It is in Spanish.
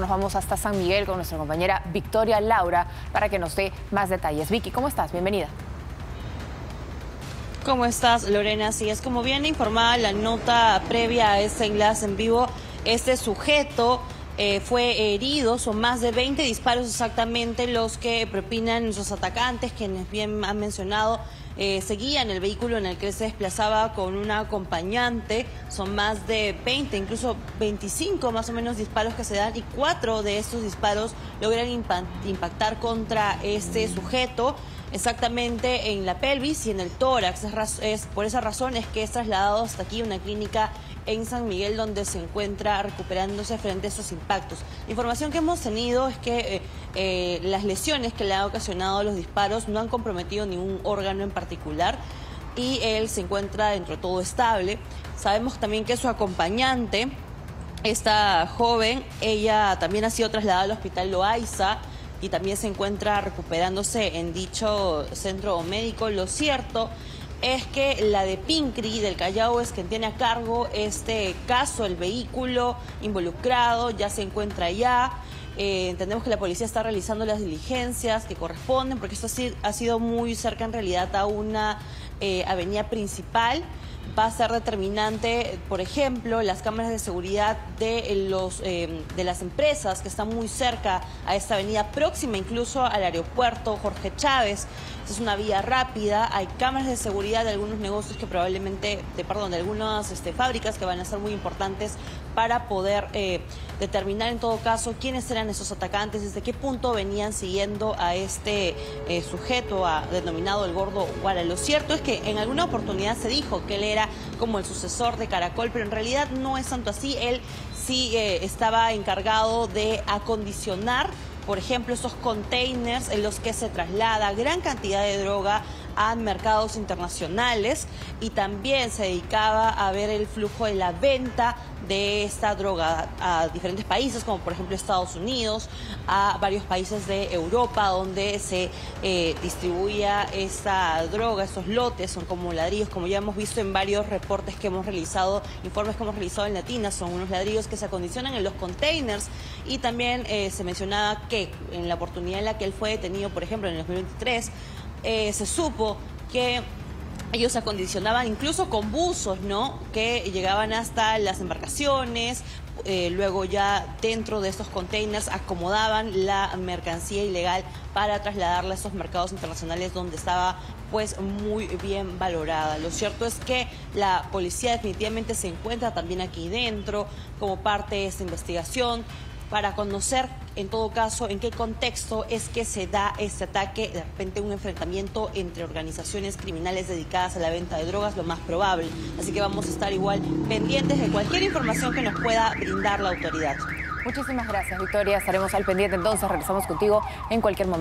Nos vamos hasta San Miguel con nuestra compañera Victoria Laura para que nos dé más detalles. Vicky, ¿cómo estás? Bienvenida. ¿Cómo estás, Lorena? Sí, es como bien informada la nota previa a este enlace en vivo, este sujeto eh, fue herido, son más de 20 disparos exactamente los que propinan nuestros atacantes, quienes bien han mencionado eh, seguían el vehículo en el que se desplazaba con una acompañante. Son más de 20, incluso 25 más o menos disparos que se dan y cuatro de estos disparos logran impactar contra este sujeto exactamente en la pelvis y en el tórax. Es, por esa razón es que es trasladado hasta aquí una clínica en San Miguel donde se encuentra recuperándose frente a esos impactos. La información que hemos tenido es que eh, eh, las lesiones que le han ocasionado los disparos no han comprometido ningún órgano en particular y él se encuentra dentro de todo estable. Sabemos también que su acompañante, esta joven, ella también ha sido trasladada al hospital Loaiza y también se encuentra recuperándose en dicho centro médico. Lo cierto es que la de Pincri del Callao es quien tiene a cargo este caso, el vehículo involucrado ya se encuentra allá. Eh, entendemos que la policía está realizando las diligencias que corresponden, porque esto ha sido muy cerca en realidad a una eh, avenida principal va a ser determinante, por ejemplo, las cámaras de seguridad de, los, eh, de las empresas que están muy cerca a esta avenida próxima, incluso al aeropuerto Jorge Chávez. es una vía rápida, hay cámaras de seguridad de algunos negocios que probablemente, perdón, de algunas este, fábricas que van a ser muy importantes para poder eh, determinar en todo caso quiénes eran esos atacantes, desde qué punto venían siguiendo a este eh, sujeto denominado el gordo Guara. Lo cierto es que en alguna oportunidad se dijo que él era como el sucesor de Caracol, pero en realidad no es tanto así. Él sí eh, estaba encargado de acondicionar por ejemplo, esos containers en los que se traslada gran cantidad de droga a mercados internacionales y también se dedicaba a ver el flujo de la venta de esta droga a diferentes países, como por ejemplo Estados Unidos, a varios países de Europa, donde se eh, distribuía esta droga, estos lotes, son como ladrillos, como ya hemos visto en varios reportes que hemos realizado, informes que hemos realizado en Latina, son unos ladrillos que se acondicionan en los containers y también eh, se mencionaba que en la oportunidad en la que él fue detenido, por ejemplo, en el 2023, eh, se supo que ellos acondicionaban incluso con buzos, ¿no? Que llegaban hasta las embarcaciones, eh, luego ya dentro de estos containers acomodaban la mercancía ilegal para trasladarla a esos mercados internacionales donde estaba pues muy bien valorada. Lo cierto es que la policía definitivamente se encuentra también aquí dentro como parte de esta investigación para conocer en todo caso en qué contexto es que se da este ataque, de repente un enfrentamiento entre organizaciones criminales dedicadas a la venta de drogas, lo más probable. Así que vamos a estar igual pendientes de cualquier información que nos pueda brindar la autoridad. Muchísimas gracias, Victoria. Estaremos al pendiente entonces. Regresamos contigo en cualquier momento.